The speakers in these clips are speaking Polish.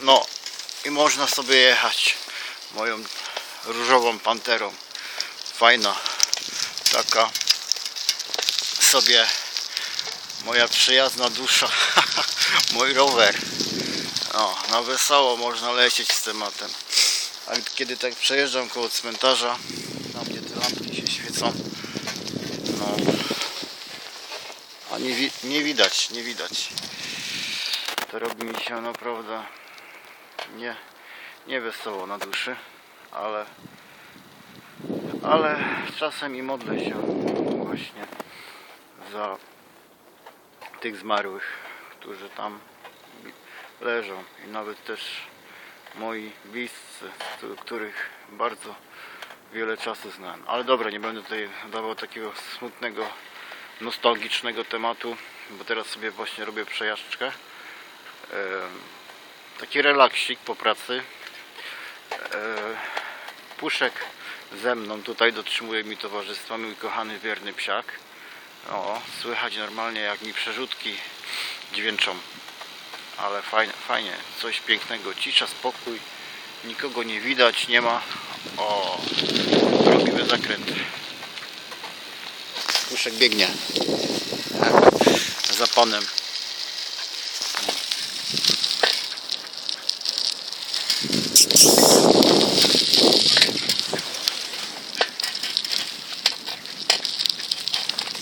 No i można sobie jechać moją różową panterą. Fajna taka sobie moja przyjazna dusza. Mój rower. No, na wesoło można lecieć z tematem. A kiedy tak przejeżdżam koło cmentarza, tam gdzie te lampki się świecą, no, a nie, wi- nie widać, nie widać. To robi mi się naprawdę nie, nie wesoło na duszy, ale, ale czasem i modlę się właśnie za tych zmarłych, którzy tam leżą i nawet też moi bliscy, któ- których bardzo wiele czasu znałem. Ale dobra, nie będę tutaj dawał takiego smutnego, nostalgicznego tematu, bo teraz sobie właśnie robię przejażdżkę. Taki relaksik po pracy. E, Puszek ze mną tutaj dotrzymuje mi towarzystwa, mój kochany wierny psiak. O, słychać normalnie jak mi przerzutki dźwięczą. Ale fajnie, fajnie, coś pięknego, cisza, spokój, nikogo nie widać, nie ma. O, robimy zakręt. Puszek biegnie. Za panem.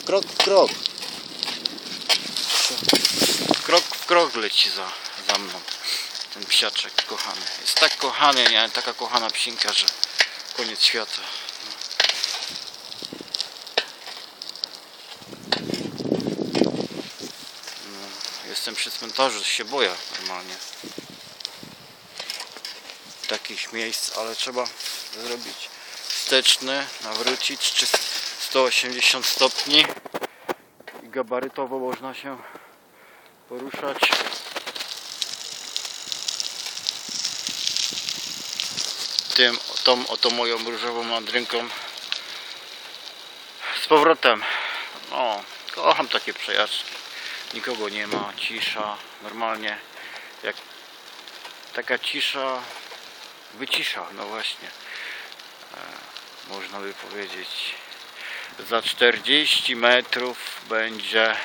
Krok w krok. Krok w krok leci za, za mną. Ten psiaczek kochany. Jest tak kochany, nie? Taka kochana psinka, że koniec świata. No, jestem przy cmentarzu, się boję normalnie. Takich miejsc, ale trzeba zrobić wsteczny, nawrócić czy 180 stopni i gabarytowo można się poruszać. Tym, tą oto moją różową landrynką z powrotem. No, kocham takie przejażdżki. Nikogo nie ma, cisza, normalnie jak taka cisza wycisza, no właśnie. E, można by powiedzieć za 40 metrów będzie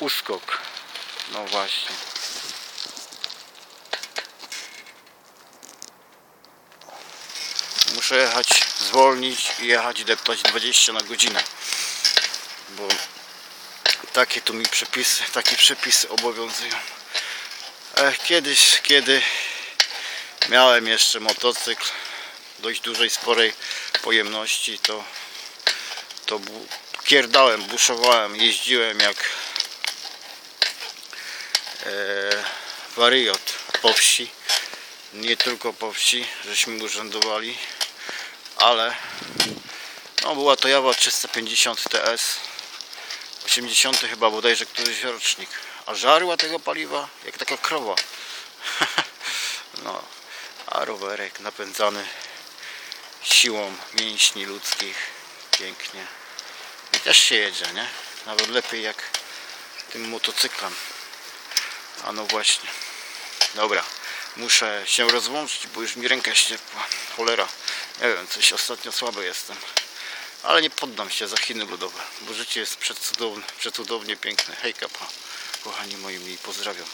uskok. No właśnie. Muszę jechać, zwolnić i jechać deptać 20 na godzinę. Bo takie tu mi przepisy, takie przepisy obowiązują. E, kiedyś, kiedy miałem jeszcze motocykl dość dużej, sporej pojemności, to to bu- pierdałem, buszowałem, jeździłem jak e, wariot po wsi. Nie tylko po wsi, żeśmy urzędowali, ale no była to Jawa 350 TS 80 chyba bodajże któryś rocznik. A żarła tego paliwa jak taka krowa. no, a rowerek napędzany siłą mięśni ludzkich. Pięknie. I też się jedzie, nie? Nawet lepiej jak tym motocyklem. A no właśnie. Dobra. Muszę się rozłączyć, bo już mi ręka ściepła. Cholera. Nie wiem, coś ostatnio słaby jestem. Ale nie poddam się za Chiny ludowe, bo życie jest przecudowne, przecudownie piękne. Hejka, pa. kochani moi mili, pozdrawiam.